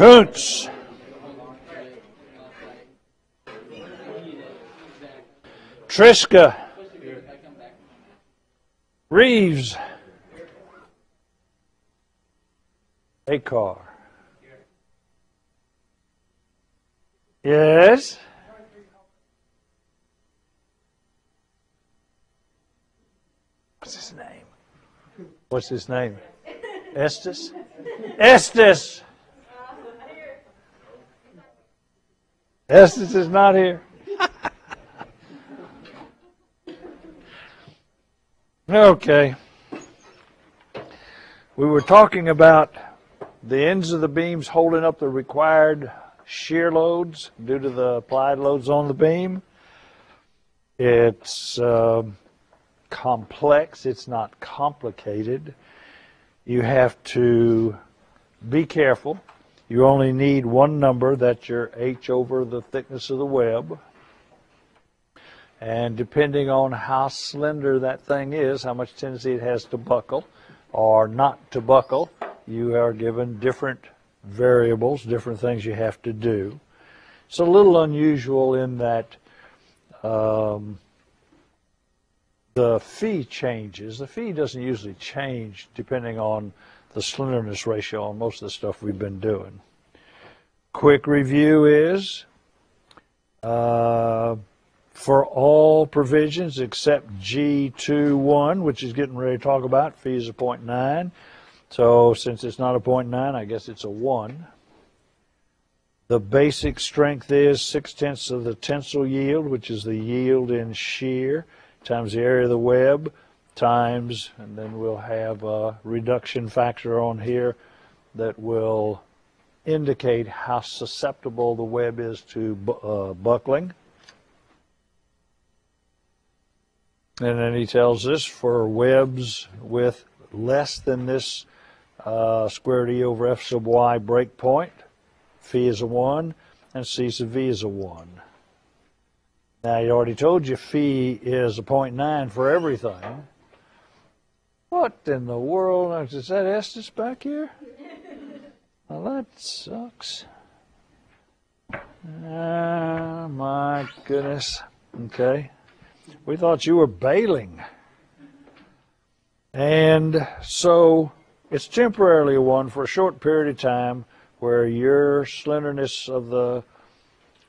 Kuntz. Triska. Reeves. Acar. Yes. What's his name? What's his name? Estes? Estes! Estes is not here. okay. We were talking about the ends of the beams holding up the required shear loads due to the applied loads on the beam. It's uh, complex, it's not complicated. You have to be careful. You only need one number, that's your h over the thickness of the web. And depending on how slender that thing is, how much tendency it has to buckle or not to buckle, you are given different variables, different things you have to do. It's a little unusual in that um, the phi changes. The phi doesn't usually change depending on the slenderness ratio on most of the stuff we've been doing. Quick review is uh, for all provisions except G21, which is getting ready to talk about, is a 0.9. So since it's not a 0.9, I guess it's a 1. The basic strength is 6 tenths of the tensile yield, which is the yield in shear, times the area of the web, times, and then we'll have a reduction factor on here that will indicate how susceptible the web is to uh, buckling. And then he tells us for webs with less than this uh, square root E over F sub Y breakpoint, phi is a 1, and C sub V is a 1. Now, he already told you phi is a 0.9 for everything. What in the world? Is that Estes back here? Well, that sucks. Ah, my goodness. Okay. We thought you were bailing. And so it's temporarily one for a short period of time where your slenderness of the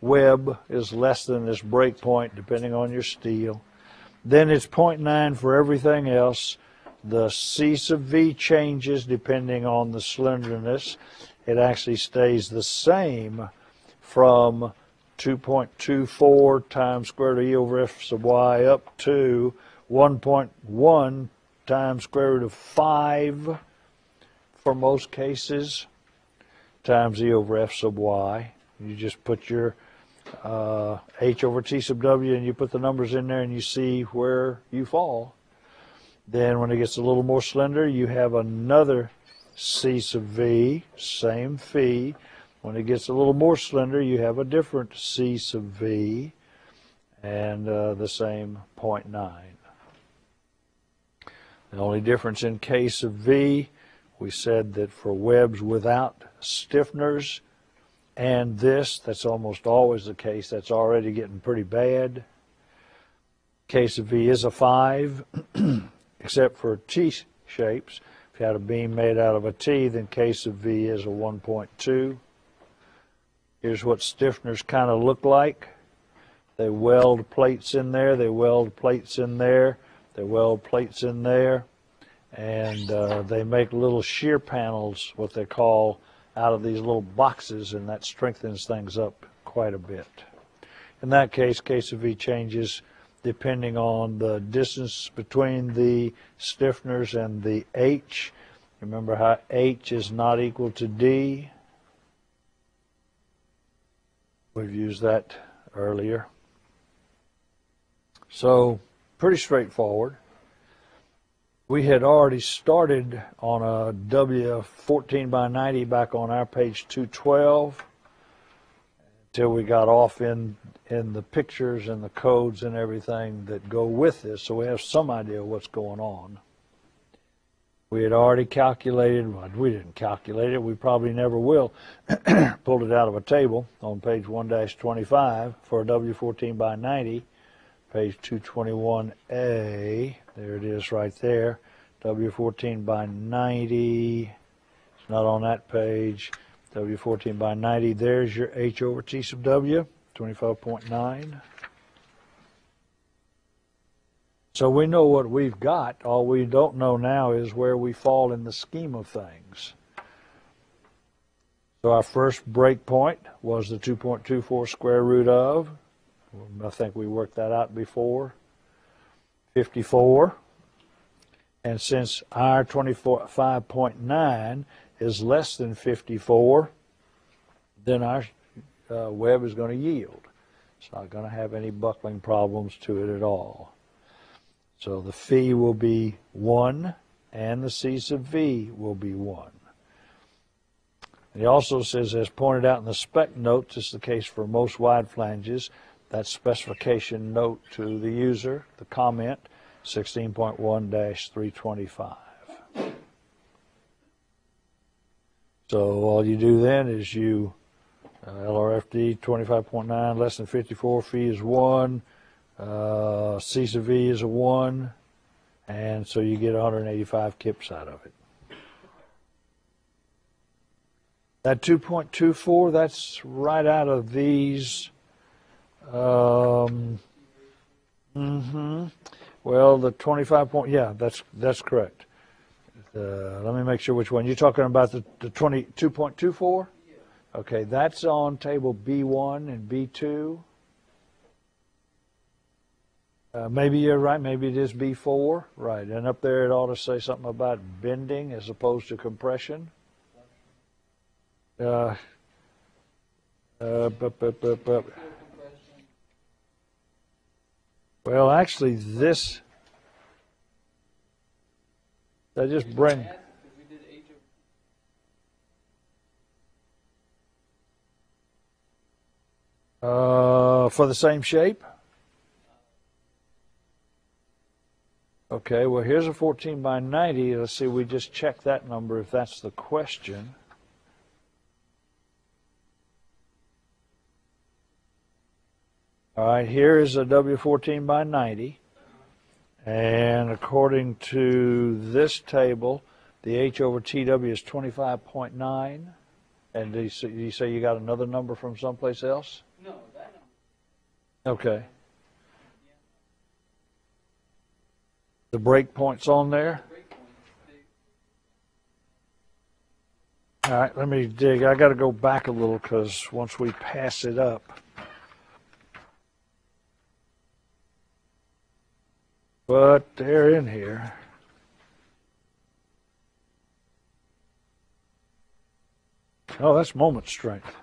web is less than this break point, depending on your steel. Then it's 0.9 for everything else. The C sub V changes depending on the slenderness. It actually stays the same from 2.24 times square root of E over F sub Y up to 1.1 times square root of 5 for most cases times E over F sub Y. You just put your uh, H over T sub W and you put the numbers in there and you see where you fall. Then when it gets a little more slender, you have another C sub V, same phi. When it gets a little more slender, you have a different C sub V and uh, the same 0.9. The only difference in k sub V, we said that for webs without stiffeners and this, that's almost always the case. That's already getting pretty bad. K sub V is a 5, except for T shapes. If you had a beam made out of a T, then k sub V is a 1.2. Here's what stiffeners kind of look like. They weld plates in there, they weld plates in there, they weld plates in there, and uh, they make little shear panels, what they call, out of these little boxes, and that strengthens things up quite a bit. In that case, k sub V changes depending on the distance between the stiffeners and the H. Remember how H is not equal to D? We've used that earlier. So, pretty straightforward. We had already started on a W 14 by 90 back on our page 212 until we got off in in the pictures and the codes and everything that go with this, so we have some idea what's going on. We had already calculated, well, we didn't calculate it, we probably never will, pulled it out of a table on page 1-25 for a W14 by 90, page 221A, there it is right there, W14 by 90, it's not on that page, W14 by 90, there's your H over T sub W, 25.9. So we know what we've got. All we don't know now is where we fall in the scheme of things. So our first break point was the 2.24 square root of, I think we worked that out before, 54. And since our 25.9 is less than 54, then our uh, web is going to yield. It's not going to have any buckling problems to it at all. So the phi will be 1 and the C sub V will be 1. And he also says, as pointed out in the spec note, this is the case for most wide flanges, that specification note to the user, the comment, 16.1-325. So all you do then is you, uh, LRFD 25.9, less than 54, phi is 1, uh, C sub V is a 1, and so you get 185 kips out of it. That 2.24, that's right out of these. Um, hmm Well, the 25 point, yeah, that's that's correct. Uh, let me make sure which one. You're talking about the, the 22.24? Okay, that's on table B1 and B2. Uh, maybe you're right. Maybe it is B4. Right. And up there it ought to say something about bending as opposed to compression. Uh, uh, bup, bup, bup, bup. Well, actually, this. They just bring. Uh, for the same shape? Okay, well, here's a 14 by 90. Let's see, we just check that number if that's the question. All right, here is a W14 by 90. And according to this table, the H over TW is 25.9. And do you, say, you say you got another number from someplace else? No, that number. Okay. The break points on there? All right, let me dig. I got to go back a little because once we pass it up. But they're in here. Oh, that's moment strength.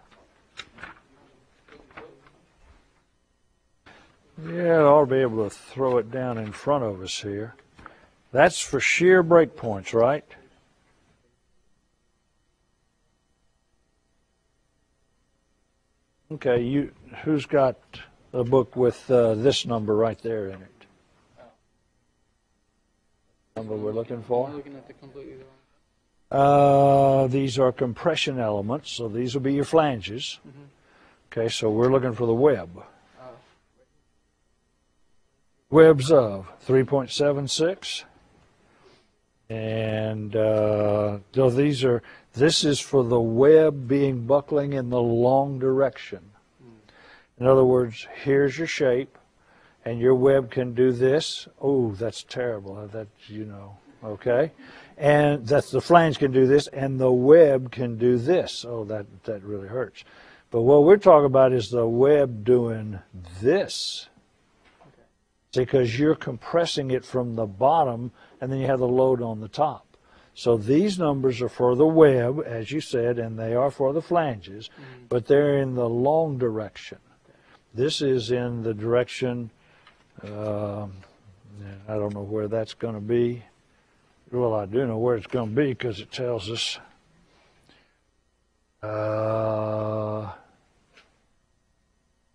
Yeah, I'll be able to throw it down in front of us here. That's for shear break points, right? Okay, you who's got a book with uh, this number right there in it? Number we're looking for? I'm looking at the completely wrong. Uh, these are compression elements, so these will be your flanges. Okay, so we're looking for the web. Oh, Webs of 3.76. And uh, so these are, this is for the web being buckling in the long direction. In other words, here's your shape, and your web can do this. Oh, that's terrible. That, you know, okay? And that's the flange can do this, and the web can do this. Oh, that, that really hurts. But what we're talking about is the web doing this. Because you're compressing it from the bottom, and then you have the load on the top. So these numbers are for the web, as you said, and they are for the flanges, mm-hmm. but they're in the long direction. This is in the direction, um, I don't know where that's going to be. Well, I do know where it's going to be because it tells us. Uh,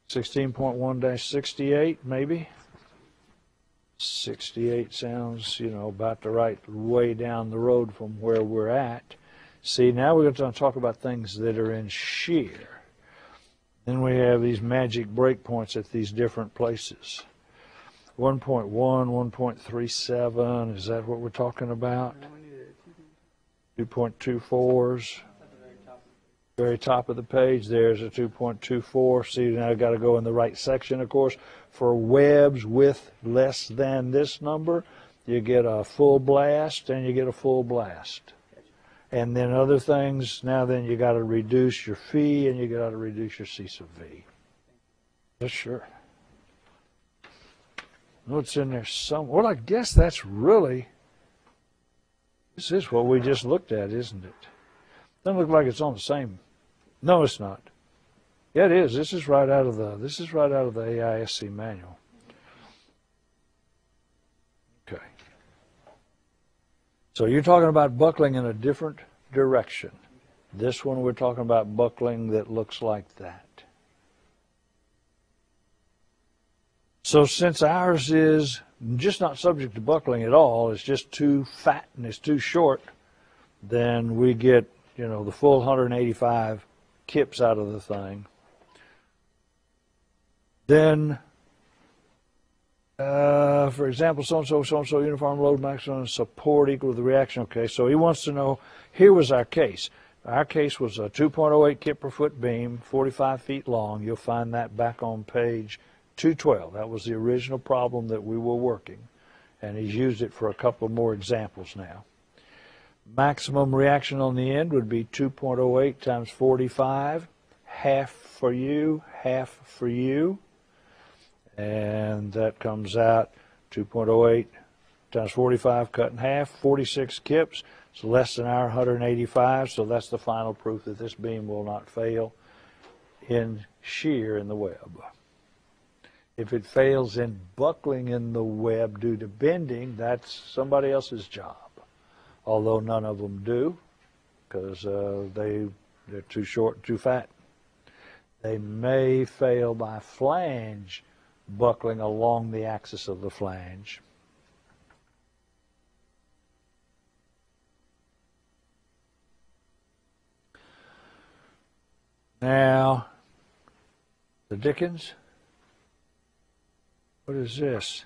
16.1-68, maybe. 68 sounds, you know, about the right way down the road from where we're at. See, now we're going to talk about things that are in shear. Then we have these magic breakpoints at these different places. 1.1, 1.37, is that what we're talking about? No, we need a two- 2.24s. very top. of the page, there's a 2.24. See, now I've got to go in the right section, of course. For webs with less than this number, you get a full blast and you get a full blast. And then other things, now then you got to reduce your phi and you got to reduce your C sub V. Yes, sure. What's in there? Some. Well, I guess that's really. This is what we just looked at, isn't it? Doesn't look like it's on the same. No, it's not. Yeah, it is. This is right out of the. This is right out of the AISC manual. Okay. So you're talking about buckling in a different direction. This one we're talking about buckling that looks like that. So since ours is just not subject to buckling at all, it's just too fat and it's too short, then we get, you know, the full 185 kips out of the thing. Then, uh, for example, so and so, so and so, uniform load maximum support equal to the reaction. Okay, so he wants to know here was our case. Our case was a 2.08 kip per foot beam, 45 feet long. You'll find that back on page 212. That was the original problem that we were working. And he's used it for a couple more examples now. Maximum reaction on the end would be 2.08 times 45, half for you, half for you. And that comes out 2.08 times 45 cut in half, 46 kips. It's less than our 185, so that's the final proof that this beam will not fail in shear in the web. If it fails in buckling in the web due to bending, that's somebody else's job. Although none of them do, because uh, they they're too short, too fat. They may fail by flange buckling along the axis of the flange. Now, the Dickens. What is this?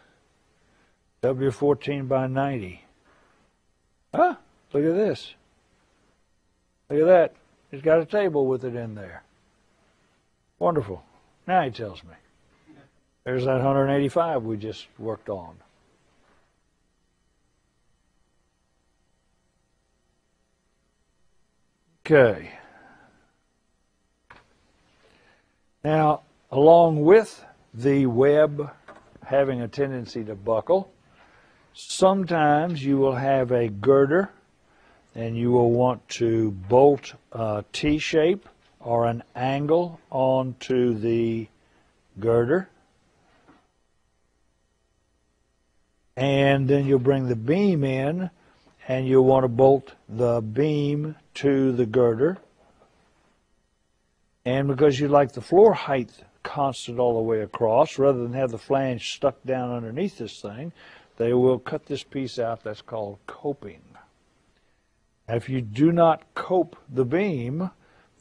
W14 by 90. Huh? Look at this. Look at that. It's got a table with it in there. Wonderful. Now he tells me. There's that 185 we just worked on. Okay. Now, along with the web having a tendency to buckle, sometimes you will have a girder and you will want to bolt a T shape or an angle onto the girder. And then you'll bring the beam in and you'll want to bolt the beam to the girder. And because you like the floor height constant all the way across, rather than have the flange stuck down underneath this thing, they will cut this piece out. That's called coping. If you do not cope the beam,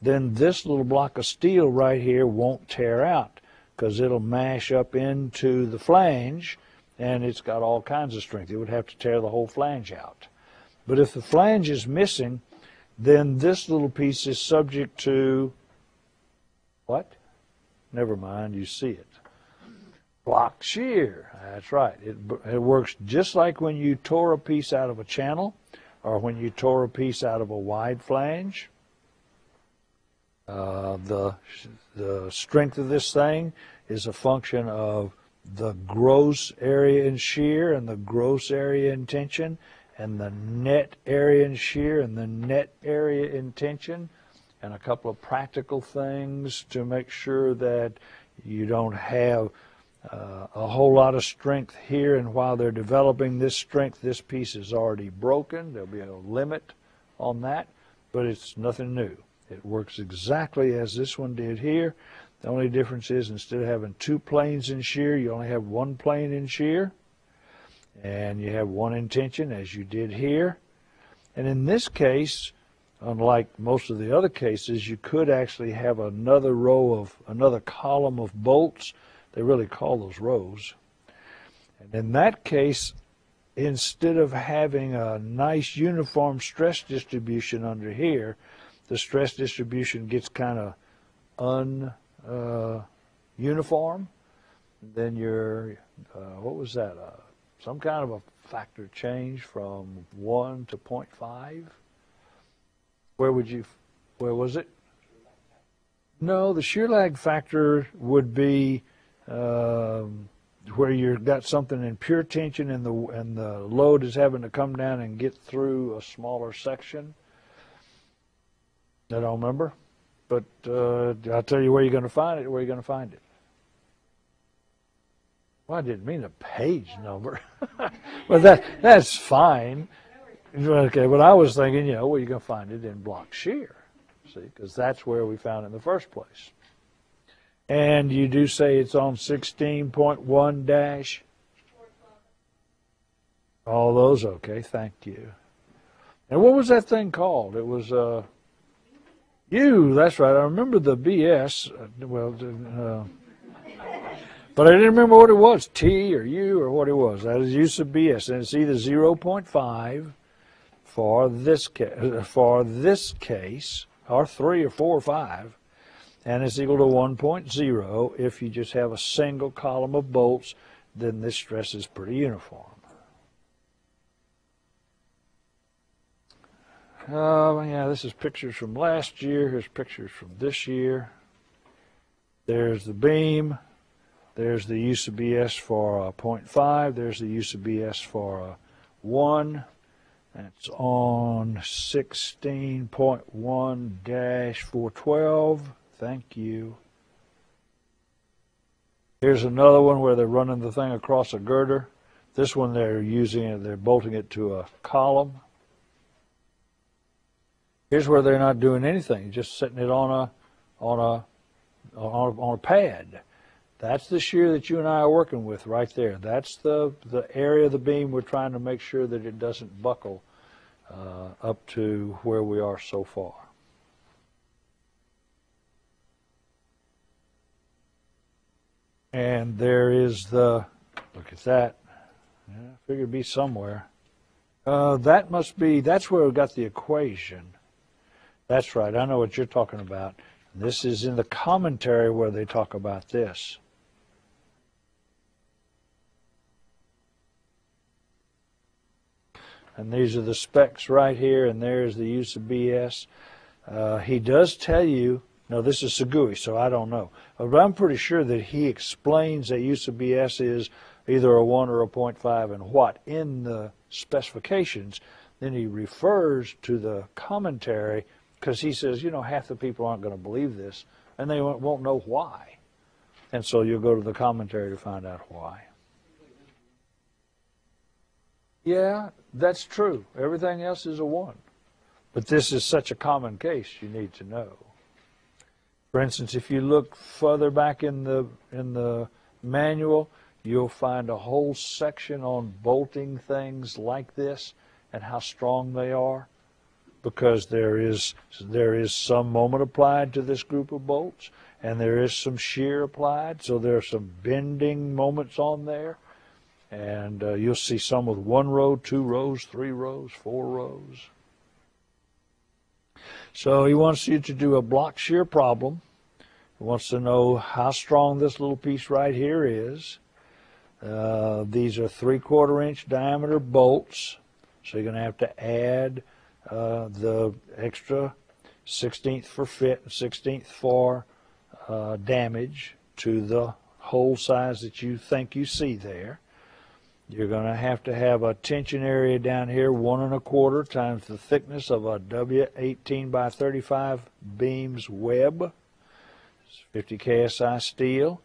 then this little block of steel right here won't tear out because it'll mash up into the flange and it's got all kinds of strength. It would have to tear the whole flange out. But if the flange is missing, then this little piece is subject to what? Never mind, you see it. Block shear. That's right. It, it works just like when you tore a piece out of a channel or when you tore a piece out of a wide flange. Uh, the, the strength of this thing is a function of the gross area in shear and the gross area in tension and the net area in shear and the net area in tension and a couple of practical things to make sure that you don't have uh, a whole lot of strength here, and while they're developing this strength, this piece is already broken. There'll be a limit on that, but it's nothing new. It works exactly as this one did here. The only difference is instead of having two planes in shear, you only have one plane in shear, and you have one intention as you did here. And in this case, unlike most of the other cases, you could actually have another row of another column of bolts. They really call those rows. And in that case, instead of having a nice uniform stress distribution under here, the stress distribution gets kind of un uh, uniform. Then your uh, what was that? Uh, some kind of a factor change from one to 0.5. Where would you? Where was it? No, the shear lag factor would be um, where you've got something in pure tension and the and the load is having to come down and get through a smaller section. I don't remember, but uh, I'll tell you where you're going to find it. Where you're going to find it. Well, I didn't mean a page number, but that that's fine. Okay, but I was thinking, you know, well, going to find it in block shear, see, because that's where we found it in the first place. And you do say it's on 16.1 dash. All those, okay, thank you. And what was that thing called? It was uh, you. That's right. I remember the BS. Uh, well, uh, but I didn't remember what it was, T or U or what it was. That is U sub BS, and it's either 0.5 for this for this case, or three or four or five, and it's equal to 1.0 if you just have a single column of bolts. Then this stress is pretty uniform. Uh, yeah, this is pictures from last year. Here's pictures from this year. There's the beam. There's the U sub BS for a 0.5. There's the U sub BS for a 1. That's on 16.1-412. Thank you. Here's another one where they're running the thing across a girder. This one they're using it, they're bolting it to a column. Here's where they're not doing anything, just setting it on a on a on a, on a pad. That's the shear that you and I are working with right there. That's the the area of the beam we're trying to make sure that it doesn't buckle uh, up to where we are so far. And there is the look at that. Yeah, I figured it'd be somewhere. Uh, that must be that's where we got the equation. That's right. I know what you're talking about. This is in the commentary where they talk about this. And these are the specs right here, and there's the U sub BS. Uh, he does tell you, no, this is Segui, so I don't know. But I'm pretty sure that he explains that U sub BS is either a 1 or a 0.5 and what in the specifications. Then he refers to the commentary because he says, you know, half the people aren't going to believe this, and they won't, won't know why. And so you'll go to the commentary to find out why. Yeah, that's true. Everything else is a one. But this is such a common case you need to know. For instance, if you look further back in the in the manual, you'll find a whole section on bolting things like this and how strong they are because there is there is some moment applied to this group of bolts and there is some shear applied so there are some bending moments on there and uh, you'll see some with one row two rows three rows four rows. So he wants you to do a block shear problem. He wants to know how strong this little piece right here is. Uh, these are three quarter inch diameter bolts. So you're going to have to add uh, the extra 16th for fit and 16th for uh, damage to the hole size that you think you see there. You're going to have to have a tension area down here, one and a quarter times the thickness of a W18 by 35 beams web. It's 50 KSI steel.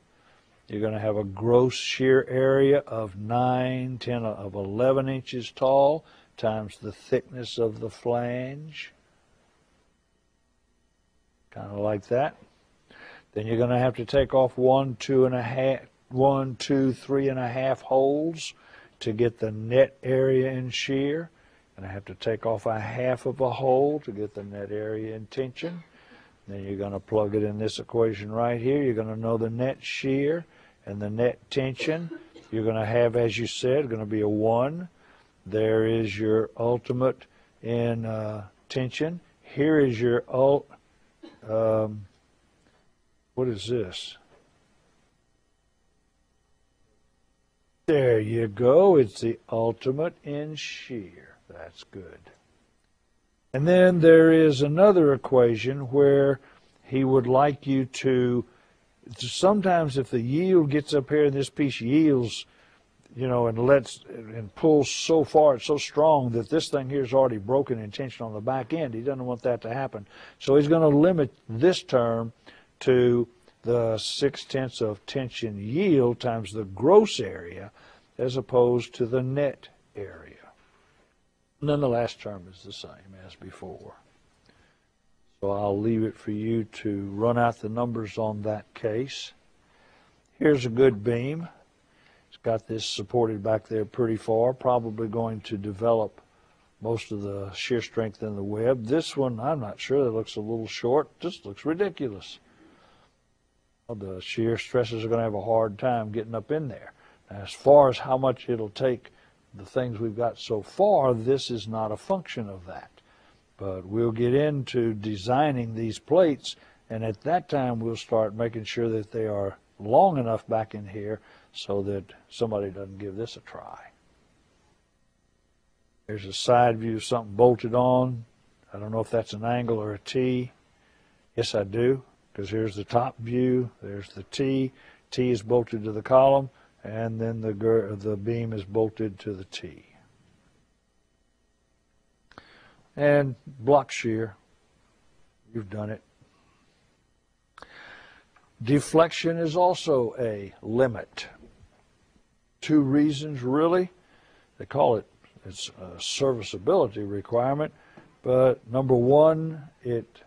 You're going to have a gross shear area of 9, 10 of 11 inches tall times the thickness of the flange. Kind of like that. Then you're going to have to take off one, two and a half, one, two, three and a half holes to get the net area in shear. And I have to take off a half of a hole to get the net area in tension. Then you're going to plug it in this equation right here. You're going to know the net shear and the net tension. You're going to have, as you said, going to be a 1. There is your ultimate in uh, tension. Here is your ult. Um, what is this? There you go. It's the ultimate in shear. That's good. And then there is another equation where he would like you to, sometimes if the yield gets up here and this piece yields, you know, and lets and pulls so far, it's so strong that this thing here is already broken in tension on the back end. He doesn't want that to happen. So he's going to limit this term to the six tenths of tension yield times the gross area as opposed to the net area. And then the last term is the same as before. So I'll leave it for you to run out the numbers on that case. Here's a good beam. It's got this supported back there pretty far, probably going to develop most of the shear strength in the web. This one, I'm not sure, that looks a little short. Just looks ridiculous. The shear stresses are going to have a hard time getting up in there. Now, as far as how much it'll take the things we've got so far, this is not a function of that. But we'll get into designing these plates, and at that time we'll start making sure that they are long enough back in here so that somebody doesn't give this a try. There's a side view of something bolted on. I don't know if that's an angle or a T. Yes, I do, because here's the top view. There's the T. T is bolted to the column and then the, the beam is bolted to the T. And block shear, you've done it. Deflection is also a limit. Two reasons, really. They call it it's a serviceability requirement, but number one, it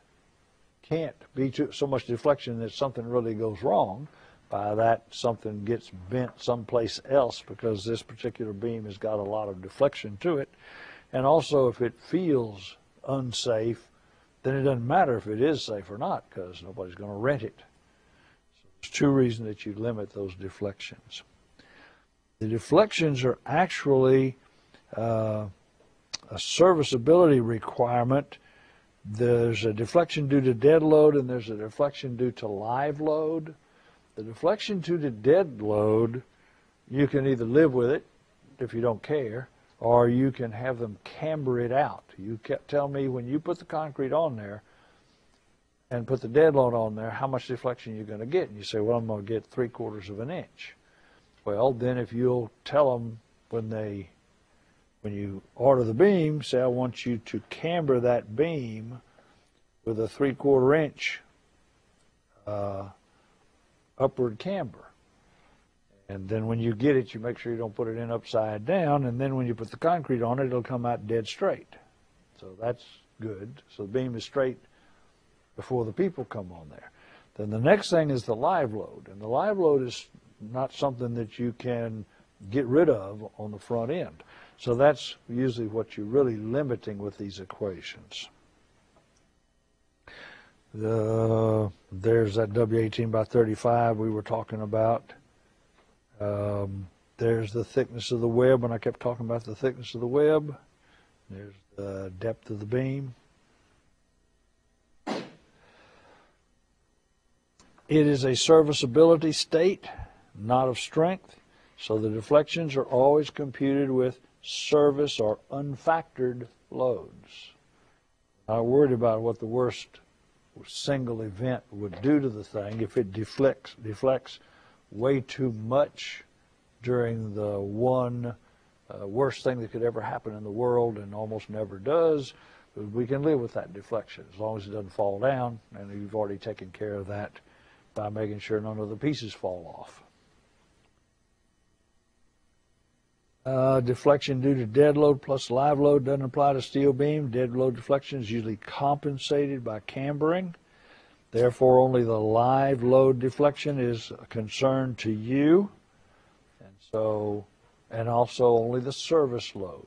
can't be too, so much deflection that something really goes wrong by that something gets bent someplace else because this particular beam has got a lot of deflection to it. And also, if it feels unsafe, then it doesn't matter if it is safe or not because nobody's going to rent it. So there's two reasons that you limit those deflections. The deflections are actually uh, a serviceability requirement. There's a deflection due to dead load and there's a deflection due to live load. The deflection due to dead load, you can either live with it if you don't care, or you can have them camber it out. You tell me when you put the concrete on there and put the dead load on there, how much deflection you're going to get. And you say, well, I'm going to get three quarters of an inch. Well, then if you'll tell them when they, when you order the beam, say, I want you to camber that beam with a three quarter inch uh, upward camber. And then when you get it, you make sure you don't put it in upside down. And then when you put the concrete on it, it'll come out dead straight. So that's good. So the beam is straight before the people come on there. Then the next thing is the live load. And the live load is not something that you can get rid of on the front end. So that's usually what you're really limiting with these equations. The, there's that W18 by 35 we were talking about. Um, there's the thickness of the web and I kept talking about the thickness of the web. There's the depth of the beam. It is a serviceability state, not of strength. So the deflections are always computed with service or unfactored loads. Not worried about what the worst single event would do to the thing. If it deflects deflects way too much during the one uh, worst thing that could ever happen in the world and almost never does we can live with that deflection as long as it doesn't fall down. And you've already taken care of that by making sure none of the pieces fall off Uh, deflection due to dead load plus live load doesn't apply to steel beam. Dead load deflection is usually compensated by cambering. Therefore, only the live load deflection is a concern to you. And so, and also only the service load.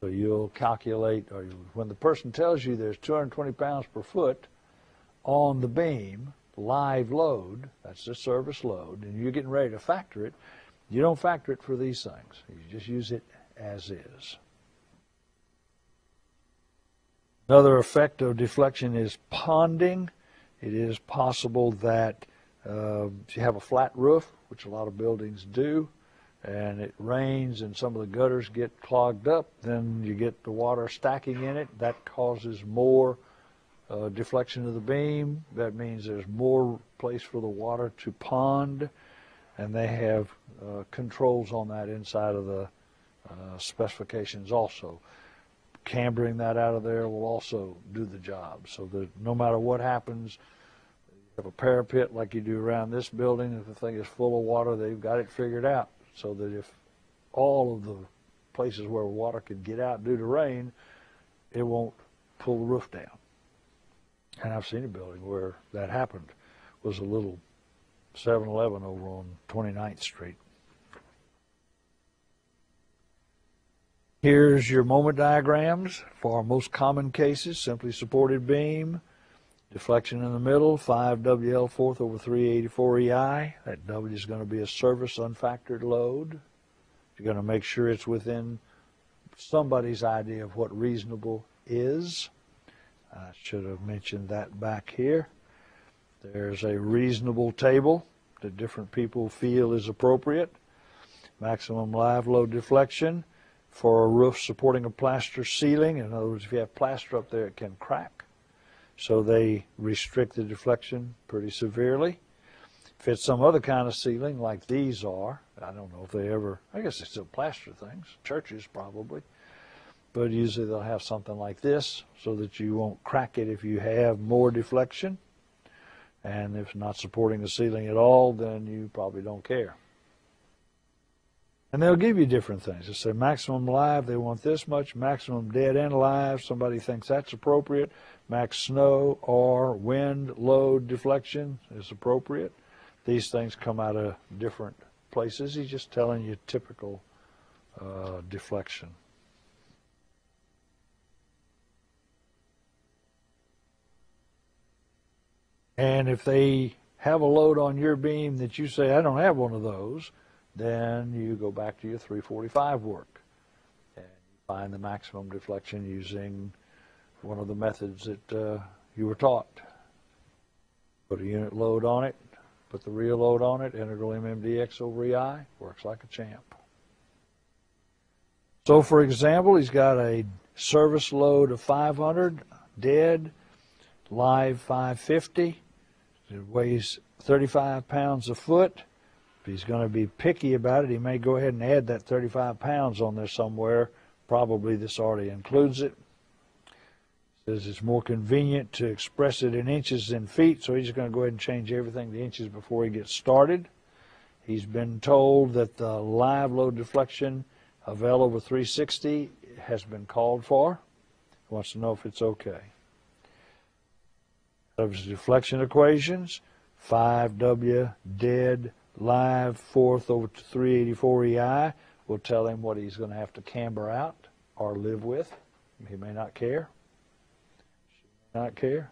So you'll calculate, or when the person tells you there's 220 pounds per foot on the beam, live load, that's the service load, and you're getting ready to factor it, you don't factor it for these things. You just use it as is. Another effect of deflection is ponding. It is possible that uh, you have a flat roof, which a lot of buildings do, and it rains and some of the gutters get clogged up, then you get the water stacking in it. That causes more uh, deflection of the beam. That means there's more place for the water to pond, and they have uh, controls on that inside of the uh, specifications also. Cambering that out of there will also do the job, so that no matter what happens, you have a parapet like you do around this building. If the thing is full of water, they've got it figured out, so that if all of the places where water could get out due to rain, it won't pull the roof down. And I've seen a building where that happened. Was a little 7-Eleven over on 29th Street. Here's your moment diagrams for our most common cases. Simply supported beam, deflection in the middle, 5WL fourth over 384EI. That W is going to be a service unfactored load. You're going to make sure it's within somebody's idea of what reasonable is. I should have mentioned that back here. There's a reasonable table that different people feel is appropriate. Maximum live load deflection for a roof supporting a plaster ceiling. In other words, if you have plaster up there, it can crack. So they restrict the deflection pretty severely. If it's some other kind of ceiling, like these are, I don't know if they ever, I guess they still plaster things, churches probably, but usually they'll have something like this so that you won't crack it if you have more deflection. And if not supporting the ceiling at all, then you probably don't care. And they'll give you different things. They say maximum live, they want this much, maximum dead and alive, somebody thinks that's appropriate, max snow or wind load deflection is appropriate. These things come out of different places. He's just telling you typical uh, deflection. And if they have a load on your beam that you say, I don't have one of those, then you go back to your 345 work. And find the maximum deflection using one of the methods that uh, you were taught. Put a unit load on it, put the real load on it, integral MMDX over EI, works like a champ. So for example, he's got a service load of 500, dead, live 550. It weighs 35 pounds a foot. If he's going to be picky about it, he may go ahead and add that 35 pounds on there somewhere. Probably this already includes it. Says it's more convenient to express it in inches than feet, so he's going to go ahead and change everything to inches before he gets started. He's been told that the live load deflection of L over 360 has been called for. He wants to know if it's okay. Of his deflection equations, 5W dead live fourth over to 384 EI will tell him what he's going to have to camber out or live with. He may not care. May not care.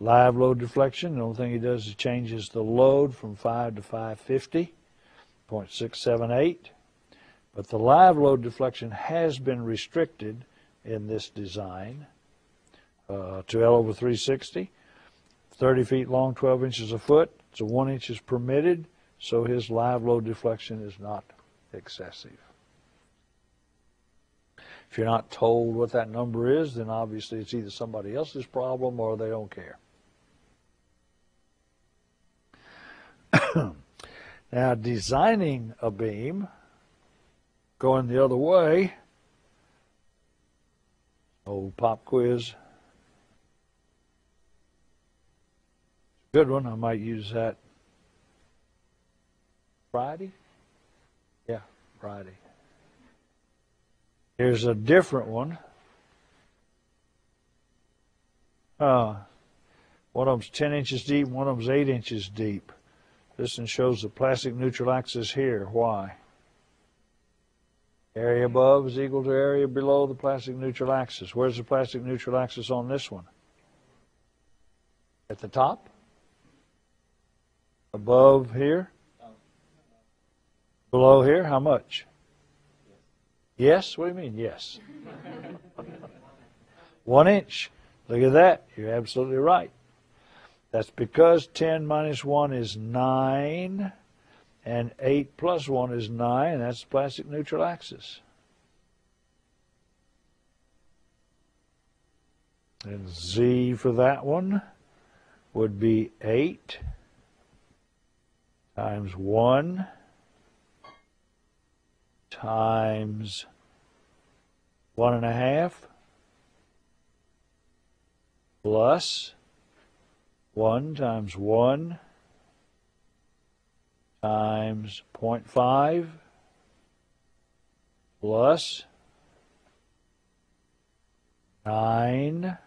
Live load deflection, the only thing he does is changes the load from 5 to 550, 0.678. But the live load deflection has been restricted in this design uh, to L over 360. 30 feet long, 12 inches a foot. So one inch is permitted, so his live load deflection is not excessive. If you're not told what that number is, then obviously it's either somebody else's problem or they don't care. now, designing a beam, going the other way, old pop quiz. Good one. I might use that Friday. Yeah, Friday. Here's a different one. Uh, one of them's 10 inches deep, one of them's 8 inches deep. This one shows the plastic neutral axis here. Why? Area above is equal to area below the plastic neutral axis. Where's the plastic neutral axis on this one? At the top? Above here? Below here? How much? Yes? What do you mean, yes? One inch. Look at that. You're absolutely right. That's because 10 minus 1 is 9, and 8 plus 1 is 9, and that's the plastic neutral axis. And Z for that one would be 8 times 1 times 1 and a half plus 1 times 1 times 0.5 plus 9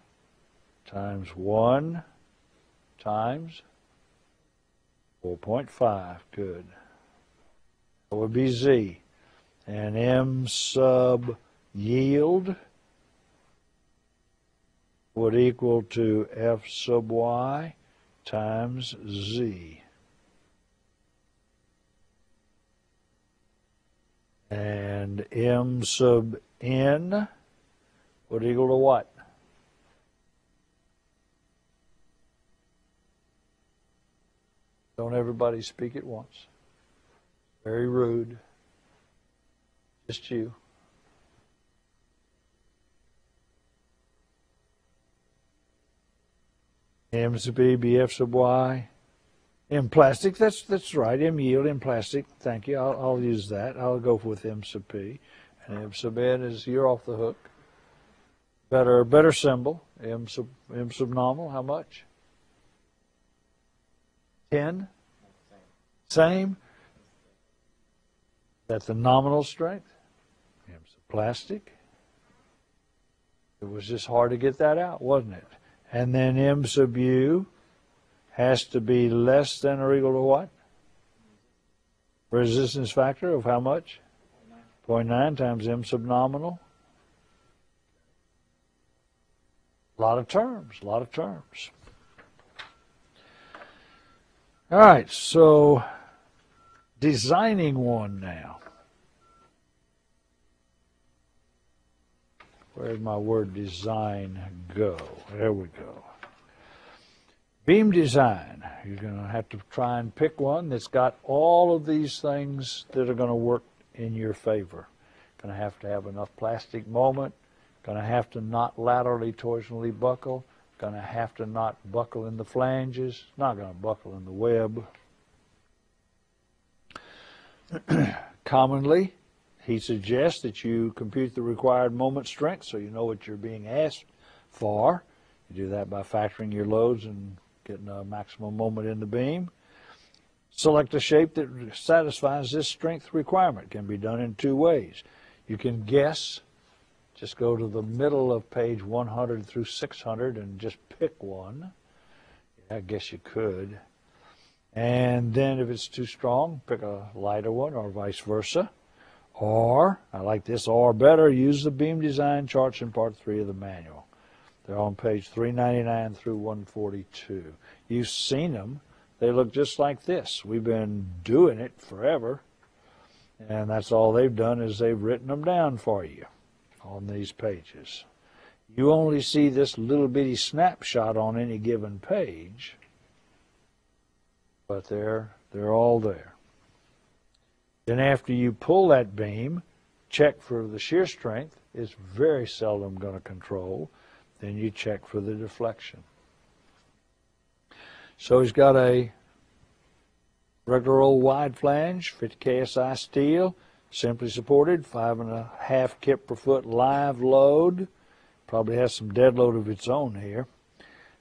times 1 times 4.5. Good. That would be Z. And M sub yield would equal to F sub Y times Z. And M sub N would equal to what? Don't everybody speak at once. Very rude. Just you. M sub B, BF sub Y. M plastic, that's that's right. M yield in plastic. Thank you. I'll, I'll use that. I'll go with M sub P. And M sub N is you're off the hook. Better better symbol. M sub M sub nominal, how much? Ten? Same? That's the nominal strength. M sub plastic. It was just hard to get that out, wasn't it? And then M sub U has to be less than or equal to what? Resistance factor of how much? 0.9 times M sub nominal. A lot of terms, a lot of terms. All right, so designing one now. Where'd my word design go? There we go. Beam design. You're going to have to try and pick one that's got all of these things that are going to work in your favor. Going to have to have enough plastic moment. Going to have to not laterally torsionally buckle. Going to have to not buckle in the flanges. Not going to buckle in the web. Commonly, he suggests that you compute the required moment strength so you know what you're being asked for. You do that by factoring your loads and getting a maximum moment in the beam. Select a shape that satisfies this strength requirement. It can be done in two ways. You can guess, just go to the middle of page 100 through 600 and just pick one. I guess you could. And then if it's too strong, pick a lighter one or vice versa. Or, I like this, or better, use the beam design charts in part three of the manual. They're on page 399 through 142. You've seen them. They look just like this. We've been doing it forever. And that's all they've done is they've written them down for you on these pages. You only see this little bitty snapshot on any given page, but they're, they're all there. Then after you pull that beam, check for the shear strength. It's very seldom going to control. Then you check for the deflection. So he's got a regular old wide flange, 50 KSI steel, simply supported, five and a half kip per foot live load. Probably has some dead load of its own here.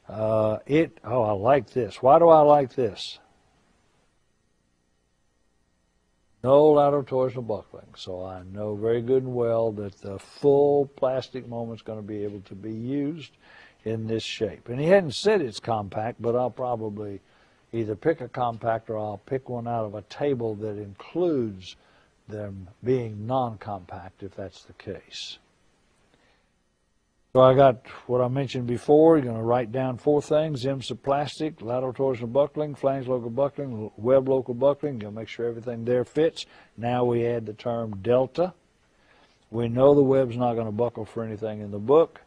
Uh, it, oh, I like this. Why do I like this? No lateral torsional buckling. So I know very good and well that the full plastic moment is going to be able to be used in this shape. And he hadn't said it's compact, but I'll probably either pick a compact or I'll pick one out of a table that includes them being non-compact if that's the case. So I got what I mentioned before. You're going to write down four things: M sub plastic, lateral torsional buckling, flange local buckling, web local buckling. You'll make sure everything there fits. Now we add the term delta. We know the web's not going to buckle for anything in the book.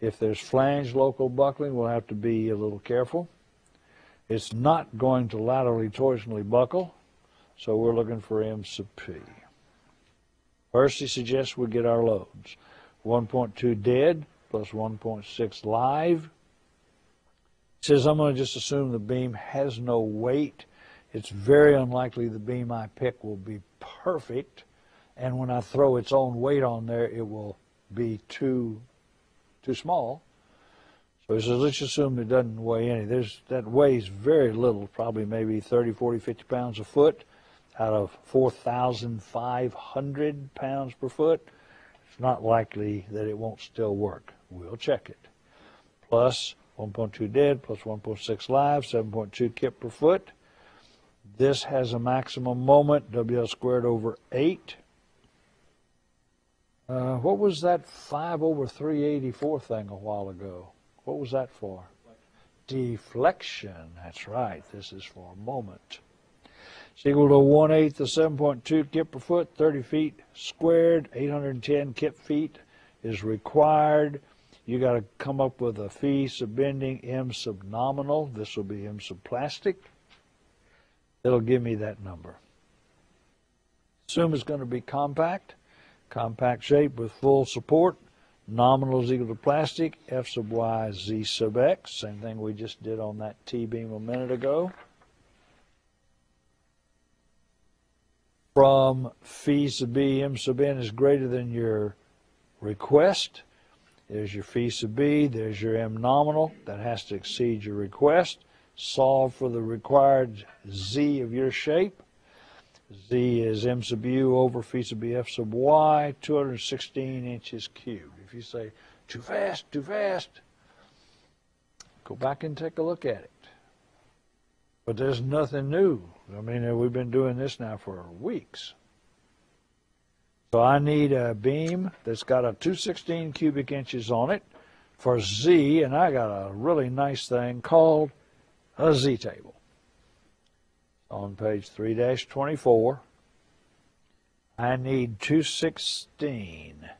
If there's flange local buckling, we'll have to be a little careful. It's not going to laterally torsionally buckle, so we're looking for M sub P. First, he suggests we get our loads. 1.2 dead plus 1.6 live. Says I'm going to just assume the beam has no weight. It's very unlikely the beam I pick will be perfect, and when I throw its own weight on there, it will be too too small. So he says, let's assume it doesn't weigh any. There's that weighs very little, probably maybe 30, 40, 50 pounds a foot out of 4,500 pounds per foot it's not likely that it won't still work. We'll check it. Plus 1.2 dead, plus 1.6 live, 7.2 kip per foot. This has a maximum moment, WL squared over 8. Uh, what was that 5 over 384 thing a while ago? What was that for? Deflection. That's right. This is for a moment. It's equal to 1 eighth of 7.2 kip per foot, 30 feet squared, 810 kip feet is required. You got to come up with a phi sub bending M sub nominal. This will be M sub plastic. It'll give me that number. Assume it's going to be compact, compact shape with full support. Nominal is equal to plastic. F sub y z sub x. Same thing we just did on that T-beam a minute ago. From phi sub b, m sub n is greater than your request. There's your phi sub b, there's your m nominal. That has to exceed your request. Solve for the required z of your shape. z is m sub u over phi sub b f sub y, 216 inches cubed. If you say, too fast, too fast, go back and take a look at it. But there's nothing new. I mean, we've been doing this now for weeks. So I need a beam that's got a 216 cubic inches on it for Z, and I got a really nice thing called a Z table. On page 3-24, I need 216.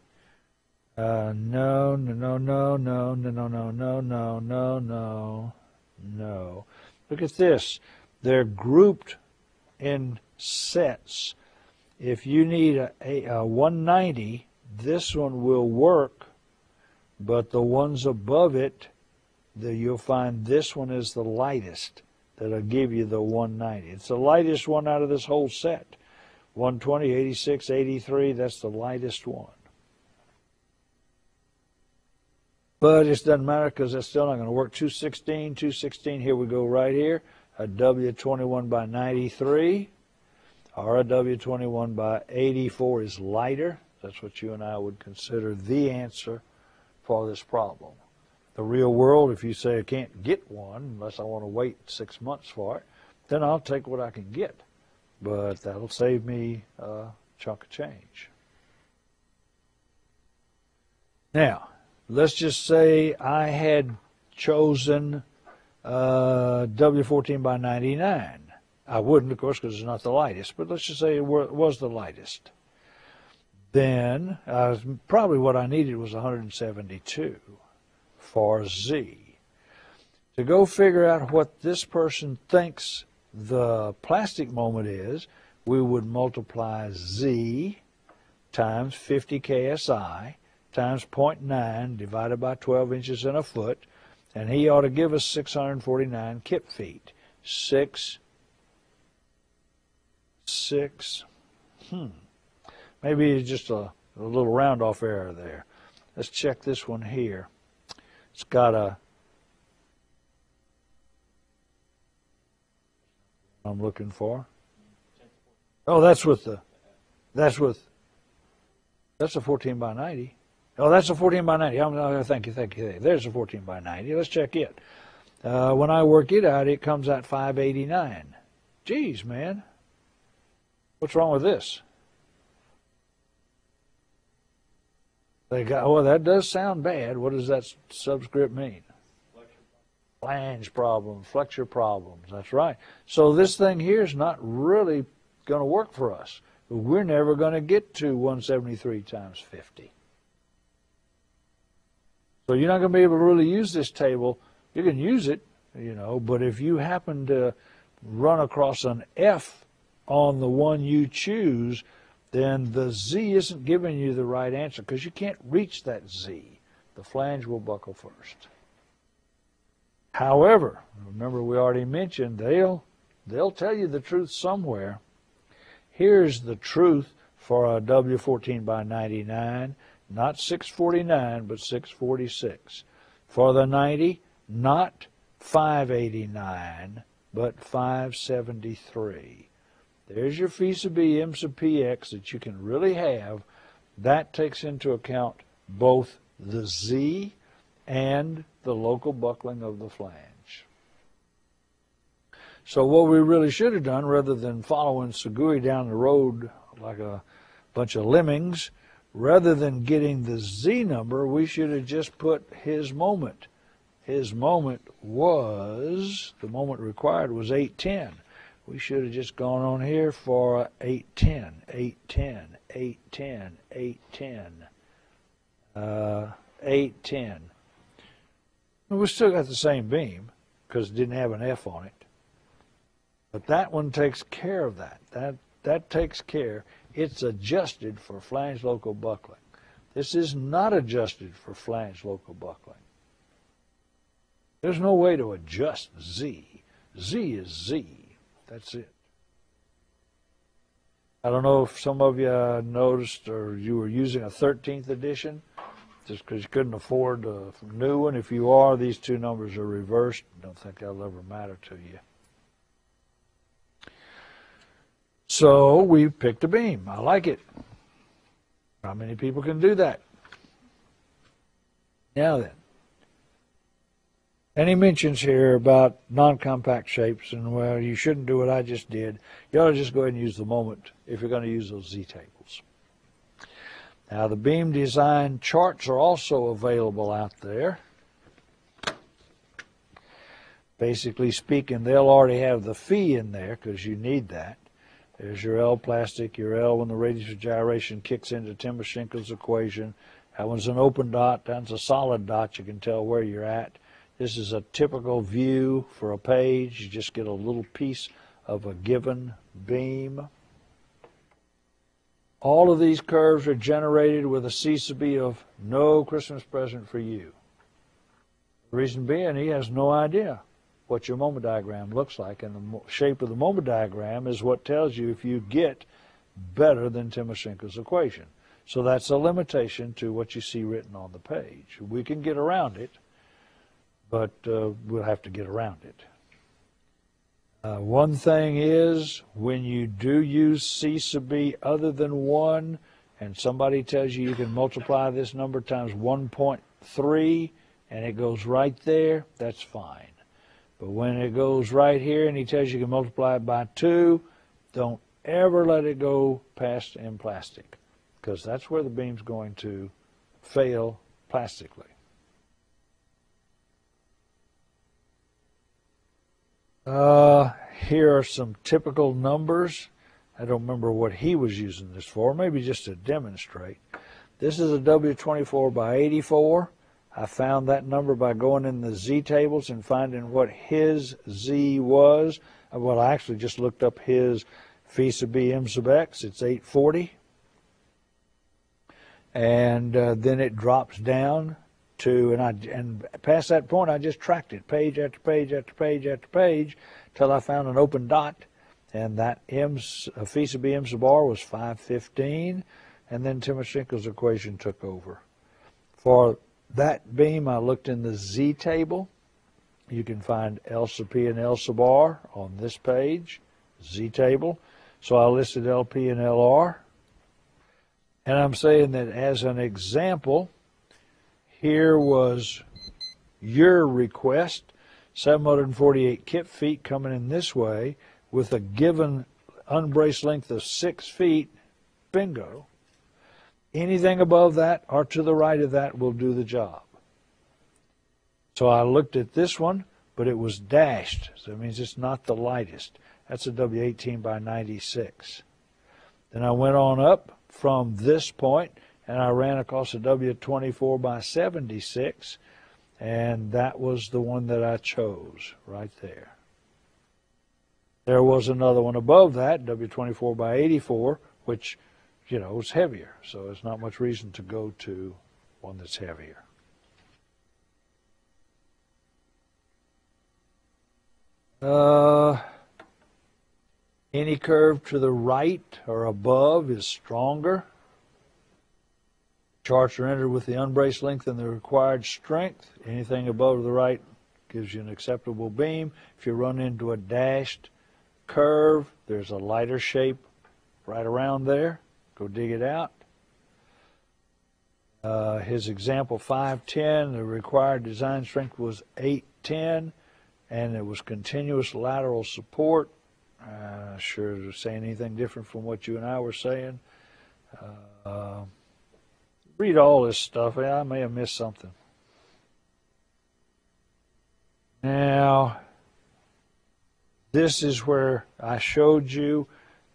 Uh, no, no, no, no, no, no, no, no, no, no, no, no, no. Look at this. They're grouped in sets. If you need a, a, a 190, this one will work, but the ones above it, the, you'll find this one is the lightest. That'll give you the 190. It's the lightest one out of this whole set. 120, 86, 83, that's the lightest one. But it doesn't matter because that's still not going to work. 216, 216, here we go right here. A W21 by 93 or a W21 by 84 is lighter. That's what you and I would consider the answer for this problem. The real world, if you say I can't get one unless I want to wait six months for it, then I'll take what I can get. But that'll save me a chunk of change. Now, let's just say I had chosen uh, W14 by 99. I wouldn't, of course, because it's not the lightest, but let's just say it was the lightest. Then uh, probably what I needed was 172 for Z. To go figure out what this person thinks the plastic moment is, we would multiply Z times 50 KSI times 0.9 divided by 12 inches in a foot, and he ought to give us 649 kip feet. Six, six, hmm. Maybe it's just a, a little round off error there. Let's check this one here. It's got a, I'm looking for. Oh, that's with the, that's with, that's a 14 by 90. Oh, that's a 14 by 90. Oh, no, thank you, thank you. There's a 14 by 90. Let's check it. Uh, when I work it out, it comes out 589. Geez, man. What's wrong with this? They got, well, that does sound bad. What does that subscript mean? Flange problems, flexure problems. That's right. So this thing here is not really going to work for us. We're never going to get to 173 times 50. So you're not going to be able to really use this table. You can use it, you know, but if you happen to run across an F on the one you choose, then the Z isn't giving you the right answer because you can't reach that Z. The flange will buckle first. However, remember we already mentioned they'll they'll tell you the truth somewhere. Here's the truth for a W14 by 99, not 649 but 646. For the 90, not 589 but 573. There's your phi sub b m px that you can really have. That takes into account both the z and the local buckling of the flange. So what we really should have done, rather than following Segui down the road like a bunch of lemmings, rather than getting the z number, we should have just put his moment. His moment was, the moment required was 810 we should have just gone on here for 810, 810, 810, 810, uh, 810. we still got the same beam because it didn't have an F on it. But that one takes care of that. That that takes care. It's adjusted for flange local buckling. This is not adjusted for flange local buckling. There's no way to adjust Z. Z is Z. That's it. I don't know if some of you noticed or you were using a 13th edition just because you couldn't afford a new one. If you are, these two numbers are reversed. I Don't think that'll ever matter to you. So we picked a beam. I like it. How many people can do that? Now then, he mentions here about non-compact shapes, and well, you shouldn't do what I just did. You ought to just go ahead and use the moment if you're going to use those z-tables. Now, the beam design charts are also available out there. Basically speaking, they'll already have the phi in there because you need that. There's your L plastic, your L when the radius of gyration kicks into Timoshenko's equation. That one's an open dot, that's a solid dot. You can tell where you're at. This is a typical view for a page. You just get a little piece of a given beam. All of these curves are generated with a C sub of no Christmas present for you. The reason being, he has no idea what your moment diagram looks like, and the shape of the moment diagram is what tells you if you get better than Timoshenko's equation. So that's a limitation to what you see written on the page. We can get around it but uh, we'll have to get around it. Uh, one thing is, when you do use C sub B other than 1, and somebody tells you you can multiply this number times 1.3, and it goes right there, that's fine. But when it goes right here and he tells you you can multiply it by 2, don't ever let it go past in plastic, because that's where the beam's going to fail plastically. Uh, here are some typical numbers. I don't remember what he was using this for, maybe just to demonstrate. This is a W24 by 84. I found that number by going in the Z tables and finding what his Z was. Uh, well, I actually just looked up his phi sub B M sub X. It's 840. And uh, then it drops down to, and I and past that point, I just tracked it page after page after page after page till I found an open dot, and that m, a phi sub b m sub r was 515, and then Timoshenko's equation took over. For that beam, I looked in the z table. You can find L sub p and L on this page, z table. So I listed LP and LR. And I'm saying that as an example, here was your request 748 kip feet coming in this way with a given unbraced length of six feet. Bingo. Anything above that or to the right of that will do the job. So I looked at this one, but it was dashed. So that means it's not the lightest. That's a W18 by 96. Then I went on up from this point and I ran across a W24 by 76 and that was the one that I chose right there. There was another one above that, W24 by 84, which, you know, it's heavier. So there's not much reason to go to one that's heavier. Uh, any curve to the right or above is stronger. Charts are entered with the unbraced length and the required strength. Anything above the right gives you an acceptable beam. If you run into a dashed curve, there's a lighter shape right around there. Go dig it out. Uh, his example 510, the required design strength was 810, and it was continuous lateral support. Uh, sure to say anything different from what you and I were saying. Uh, read all this stuff. I may have missed something. Now, this is where I showed you.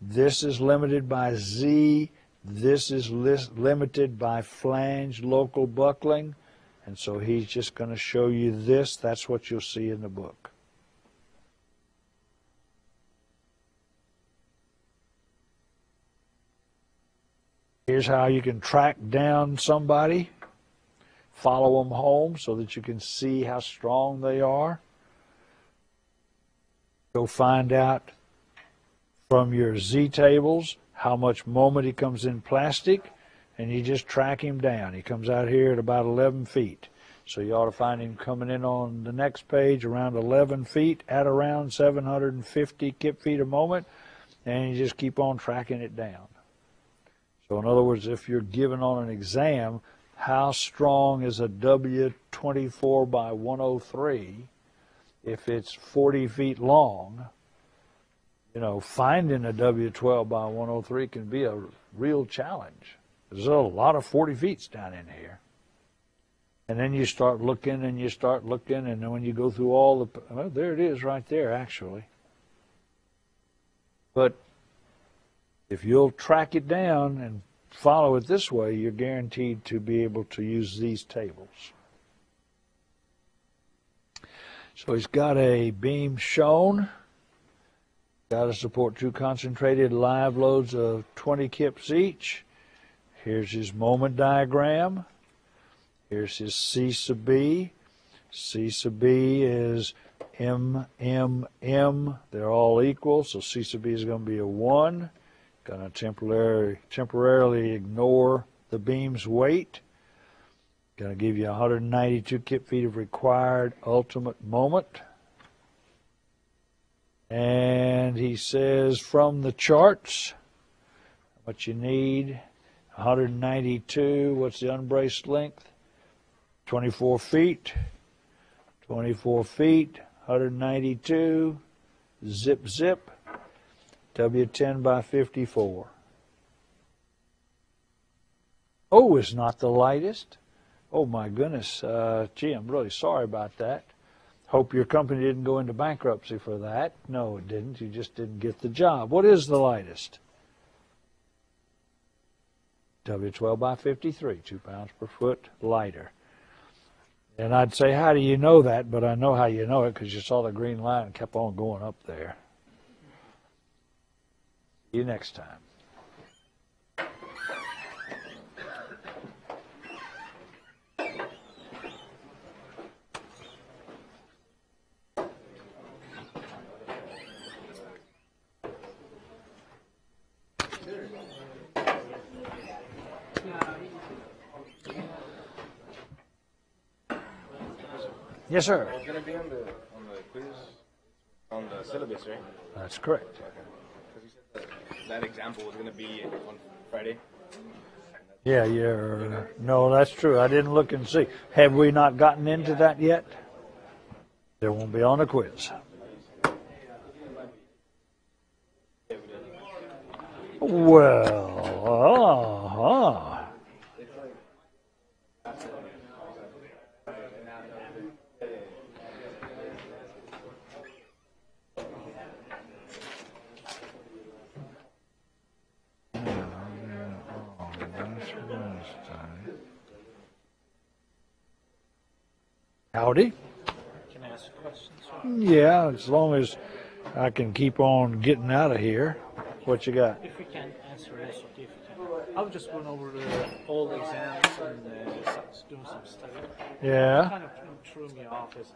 This is limited by Z. This is limited by flange local buckling. And so he's just going to show you this. That's what you'll see in the book. Here's how you can track down somebody, follow them home so that you can see how strong they are. Go find out from your Z tables how much moment he comes in plastic, and you just track him down. He comes out here at about 11 feet. So you ought to find him coming in on the next page around 11 feet at around 750 kip feet a moment, and you just keep on tracking it down. So in other words, if you're given on an exam, how strong is a W24 by 103 if it's 40 feet long? You know, finding a W12 by 103 can be a real challenge. There's a lot of 40 feet down in here. And then you start looking and you start looking, and then when you go through all the, well, there it is right there, actually. But if you'll track it down and follow it this way, you're guaranteed to be able to use these tables. So he's got a beam shown. Got to support two concentrated live loads of 20 kips each. Here's his moment diagram. Here's his C sub B. C sub B is M, M, M. They're all equal, so C sub B is going to be a 1. Going to temporarily, temporarily ignore the beam's weight. Going to give you 192 kip feet of required ultimate moment. And he says from the charts, what you need, 192, what's the unbraced length? 24 feet. 24 feet, 192, zip, zip. W10 by 54. Oh, is not the lightest. Oh my goodness. Uh, gee, I'm really sorry about that. Hope your company didn't go into bankruptcy for that. No, it didn't. You just didn't get the job. What is the lightest? W12 by 53, two pounds per foot lighter. And I'd say, how do you know that? But I know how you know it because you saw the green line and kept on going up there See you next time. Yes, sir. It's going to be on the on the quiz on the syllabus, right? That's correct. Said that that example was gonna be on Friday. Yeah, yeah. No, that's true. I didn't look and see. Have we not gotten into that yet? There won't be on a quiz. Well, uh-huh. Howdy. Can I ask questions? Yeah, as long as I can keep on getting out of here. What you got? If you can answer this, okay, if you can. I was just going over the old exams and uh, doing some study. Yeah. Kind of threw me off is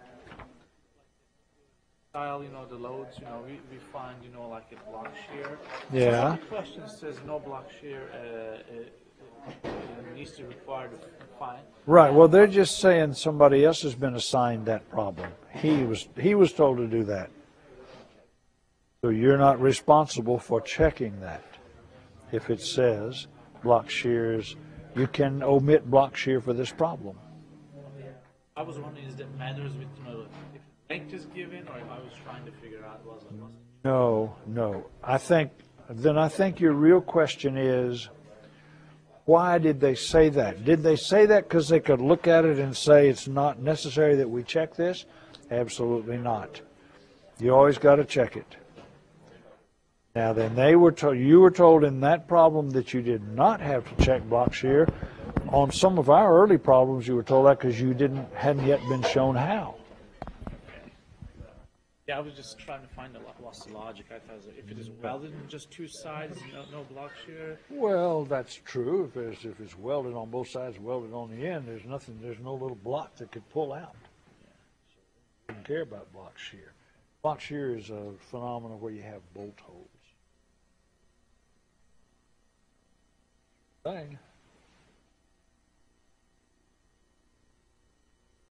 style, you know, the loads, you know, we, we find, you know, like a block shear. Yeah. The question says no block shear uh, uh, needs to require to find. Right. Well, they're just saying somebody else has been assigned that problem. He was he was told to do that. So you're not responsible for checking that. If it says block shears, you can omit block shear for this problem. I was wondering, is that matters with, you know, if length is given or if I was trying to figure out was it was No, no. I think then I think your real question is why did they say that? Did they say that because they could look at it and say it's not necessary that we check this? Absolutely not. You always got to check it. Now then, they were told you were told in that problem that you did not have to check block shear. On some of our early problems, you were told that because you didn't hadn't yet been shown how. Yeah, I was just trying to find a the logic. I thought if it is welded in just two sides, no, no block shear. Well, that's true. If it's, if it's welded on both sides, welded on the end, there's nothing, there's no little block that could pull out. So, Don't care about block shear. Block shear is a phenomenon where you have bolt holes. Thing.